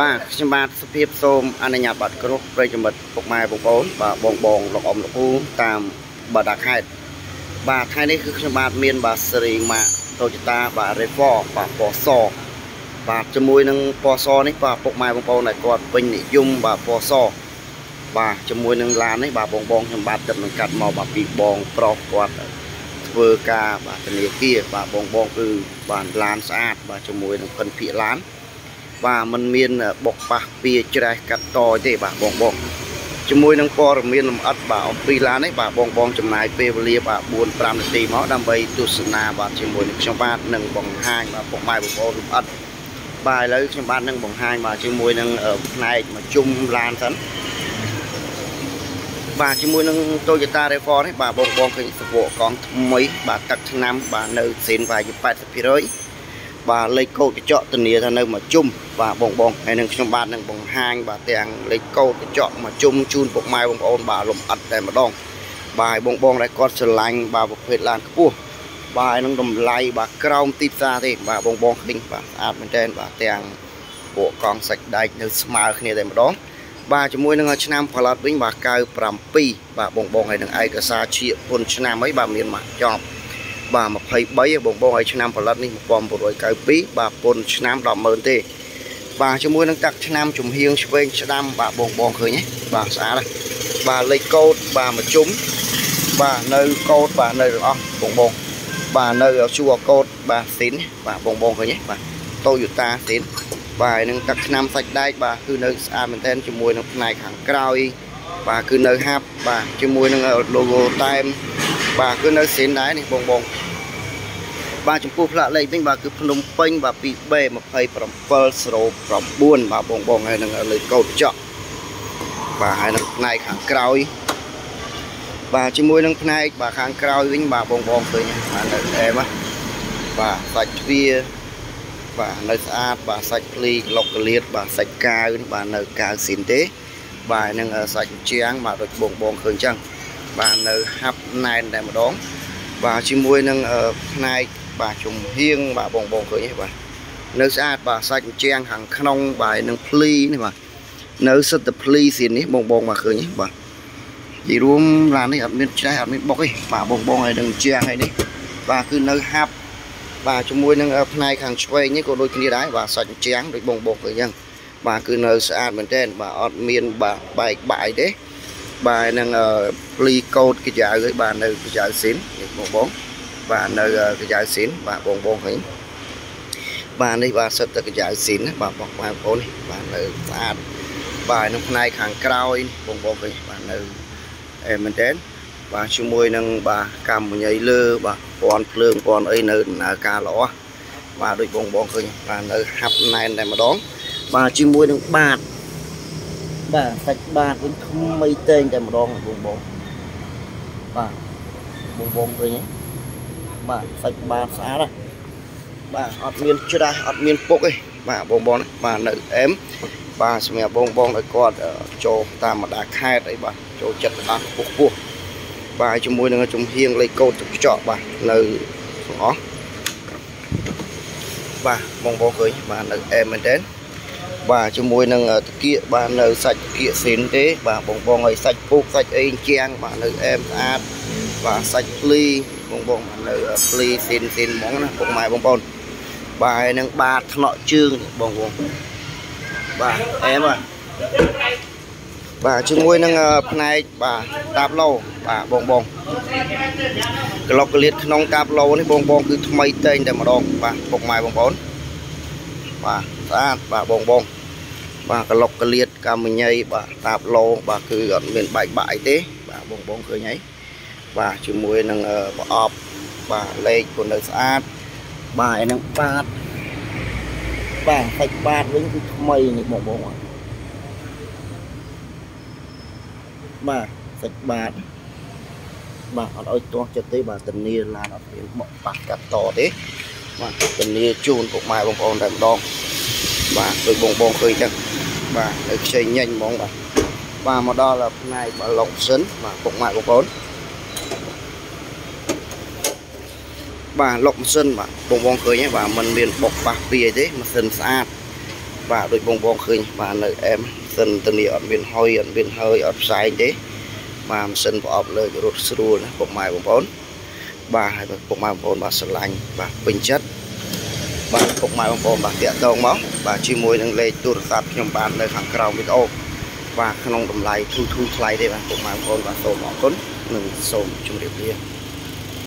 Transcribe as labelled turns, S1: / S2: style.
S1: បាទខ្ញុំបាទសុភាពសូមអនុញ្ញាតបាត់គ្រប់ប្រិយមិត្តពុកម៉ែបងប្អូនបាទបងបងលោកអ៊ំលោកពូតាមបាតាខេត្តបាទថ្ងៃនេះគឺខ្ញុំបាទមានបាទសេរីម៉ាក Toyota បាទ RAV4 បាទពណ៌សបាទជាមួយនឹងពណ៌សនេះបាទពុកម៉ែបងប្អូនដែលគាត់ពេញនិយមបាទពណ៌សបាទជាមួយនឹងឡាននេះបាទបងបងខ្ញុំបាទទឹកនឹងកាត់មកបាទពីបងប្រុសគាត់ធ្វើការបាទធនាគារបាទបងបងគឺបាទឡានស្អាតបាទជាមួយនឹងពិនភាកឡាន បាទมันមានបុកប៉ះពីច្រេះកាត់តទេបាទបងបងជាមួយនឹងព័ត៌មានលម្អិតបាទអំពីឡាននេះបាទបងបងចំណាយពេលវេលាបាទ4 5នាទីមកដើម្បីទស្សនាបាទជាមួយនឹងខ្ញុំបាទនឹងបង្ហាញបាទពុកម៉ែបងប្អូនលម្អិតបាទឥឡូវខ្ញុំបាទនឹងបង្ហាញបាទជាមួយនឹងផ្នែកមកជុំឡានសិនបាទជាមួយនឹង Toyota RAV4 នេះបាទបងបងឃើញសពកង់ថ្មីបាទទឹកឆ្នាំបាទនៅសេនបាទ80% បាទលេខកូដកញ្ចក់ធានាថានៅមកជុំបាទបងបងហើយនឹងខ្ញុំបាទនឹងបង្ហាញបាទទាំងលេខកូដកញ្ចក់មកជុំជូនពុកម៉ែបងប្អូនបាទលំអិតតែម្ដងបាទបងបងដែលគាត់ស្រឡាញ់បាទប្រភេទឡានខ្ពស់បាទនឹងតម្លៃបាទក្រោមទីផ្សារទេបាទបងបងឃើញបាទស្អាតមែនទែនបាទទាំងពួកកង់សាច់ដែកនៅស្មើគ្នាតែម្ដងបាទជាមួយនឹងឆ្នាំផលិតវិញបាទ97បាទបងបងហើយនឹងឯកសារឈៀកពុនឆ្នាំអីបាទមានមកចប់ បាទ23បងបងឲ្យឆ្នាំផលិតនេះ1992បាទពុនឆ្នាំ100,000ទេបាទជាមួយនឹងតាក់ឆ្នាំជំហៀងឆ្វេងស្ដាំបាទបងបងឃើញទេបាទស្អាតបាទលេខកូដបាទមកជុំបាទនៅកូដបាទនៅទាំងអស់បងបងបាទនៅជួកូដបាទស៊ីនបាទបងបងឃើញទេបាទ Toyota ស៊ីនបាទនឹងតាក់ឆ្នាំសាច់ដែកបាទគឺនៅស្អាតមែនទែនជាមួយនឹងផ្នែកខាងក្រោយ បាទគឺនៅហាប់បាទជាមួយនឹង logo តែមបាទគឺនៅសេនដែរនេះបងបង បាទចំពោះផ្លាកលេខវិញបាទគឺភ្នំពេញបាទ 2B 2709បាទបងបងហើយនឹងលើកោតចក់បាទហើយនឹងផ្នែកខាងក្រោយបាទជាមួយនឹងផ្នែកបាទខាងក្រោយវិញបាទបងបងឃើញបាទនៅអែមបាទសាច់ទ្វាបាទនៅស្អាតបាទសាច់ភ្លីក្លុកកលៀតបាទសាច់កាវបាទនៅកាវស៊ីនទេ បាទនឹងសាច់ជាងបាទដូចបងបងឃើញចឹងបាទនៅហាប់ណែនតែម្ដងបាទជាមួយនឹងផ្នែក បាទជំហៀងបាទបងបងឃើញទេបាទនៅស្អាតបាទសាច់ជាងខាងក្នុងបាទនឹងភ្លីនេះបាទនៅសិតតែភ្លីសៀននេះបងបងបាទឃើញទេបាទនិយាយរួមឡាននេះអត់មានច្រេះអត់មានបុកទេបាទបងបងហើយនឹងជាងហើយនេះបាទគឺនៅហាប់បាទជាមួយនឹងផ្នែកខាងឆ្វេងនេះក៏ដូចគ្នាដែរបាទសាច់ជាងដូចបងបងឃើញអញ្ចឹងបាទគឺនៅស្អាតមែនទែនបាទអត់មានបាទបែកបាយទេបាទនឹងភ្លីកោតកាយឲ្យបាទនៅកាយស៊ីនបងបង បាទនៅកាយស៊ីនបាទបងបងឃើញបាទនេះបាទសិតតែកាយស៊ីនបាទបងប្អូននេះបាទនៅស្អាតបាទនៅផ្នែកខាងក្រោយបងបងឃើញបាទនៅអេមែនតើបាទជាមួយនឹងបាទកម្មញ័យលើ បាទពណ៌ភ្លើងពណ៌អីនៅដំណើរការល្អបាទដូចបងបងឃើញបាទនៅហាប់ណែនតែម្ដង បាទជាមួយនឹងបាតបាទសាច់បាតវិញថ្មីតែងតែម្ដងបងបងបាទបងបងឃើញទេ បាទសាច់បាតស្អាតណាបាទអត់មានច្រាស់អត់មានពុកទេបាទបងបងបាទនៅអែមបាទសម្រាប់បងបងឲ្យគាត់ចូលតាមម្ដាខេតអីបាទចូលចិត្តអស់ពុះពោះបាទជាមួយនឹងជំហៀងលេខកូដទឹកចកបាទនៅទាំងអស់បាទបងបងឃើញបាទនៅអែមមែនទេបាទជាមួយនឹងតាគៀកបាទនៅសាច់តាគៀកស៊ីនទេ បាទបងបងឲ្យសាច់ពូកសាច់អេងជាងបាទនៅអែមស្អាត បាទសាច់ភ្លីបងបងនៅភ្លីស៊ីនស៊ីនហ្មងណាពុកម៉ែបងប្អូនបាទហើយនឹងបាតថ្នាក់ជើងបងបងបាទអែមបាទបាទជាមួយនឹងផ្នែកបាទតាបឡូបាទបងបងក្លុកកលៀតក្នុងតាបឡូនេះបងបងគឺថ្មីតែងតែម្ដងបាទពុកម៉ែបងប្អូនបាទស្អាតបាទបងបងបាទក្លុកកលៀតកម្មញ័យបាទតាបឡូបាទគឺអត់មានបែកបាក់អីទេបាទបងបងឃើញហើយ បាទជាមួយនឹងប្រអប់បាទលេខក៏នៅស្អាតបាទឯនឹងបាតបាទសាច់បាតវិញគឺថ្មីនេះបងបងបាទសាច់បាតបាទអត់ឲ្យទាស់ចិត្តទេបាទធានាឡានអត់មានបកប៉ះកាត់តទេបាទធានាជូនពុកម៉ែបងប្អូនតែម្ដងបាទដូចបងបងឃើញចឹងបាទនៅខ្ចីញញហ្មងបាទបាទមកដល់ផ្នែកបាឡុកសិនបាទពុកម៉ែបងប្អូន បាទលុកម៉ាស៊ីនបាទបងបងឃើញហ្នឹងបាទมันមានបុកប៉ះពីអីទេម៉ាស៊ីនស្អាតបាទដូចបងបងឃើញបាទនៅអែមសិនទៅនេះអត់មានហុយអត់មានហើយអត់ផ្សែងទេបាទម៉ាស៊ីនប្រអប់លើរត់ស្រួលណាពុកម៉ែបងប្អូនបាទហើយពុកម៉ែបងប្អូនបាទស្រឡាញ់បាទពេញចិត្តបាទពុកម៉ែបងប្អូនបាទតាក់ទងមកបាទជាមួយនឹងលេខទូរស័ព្ទខ្ញុំបាននៅខាងក្រោមវីដេអូបាទក្នុងតម្លៃធូរធូរថ្លៃទេបាទពុកម៉ែបងប្អូនបាទសូមអរគុណនិងសូមជម្រាបលា